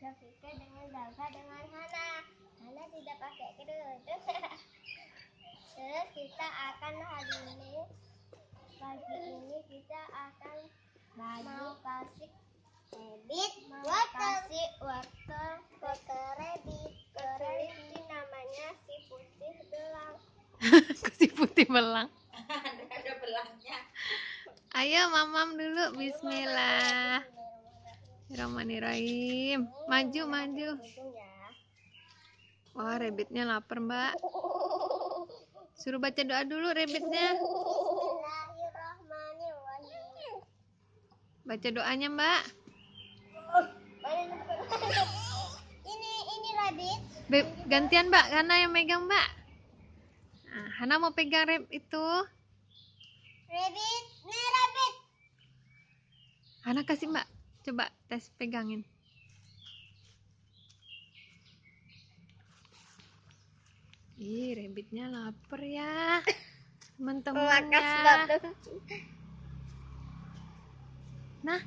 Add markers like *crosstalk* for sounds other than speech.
Sofika dengan Zalfa dengan Hana. Hana tidak pakai kerudung. *laughs* Terus kita akan hari ini pagi ini kita akan mau kasih rabbit mau kasih wortel. Ke rabbit ke rabbit namanya si putih belang. *laughs* Si putih belang. *laughs* Ada belahnya ayo mamam dulu. Bismillah Bismillahirrahmanirrahim. Maju maju. Wah rabbitnya lapar mbak. Suruh baca doa dulu rabbitnya. Baca doanya mbak. Ini ini rabbit. Gantian mbak. Hana yang megang mbak. Nah, Hana mau pegang rab itu. Rabbit nih rabbit. Hana kasih mbak coba tes pegangin Ih, rabbitnya lapar ya. *laughs* Teman-teman ya. Nah,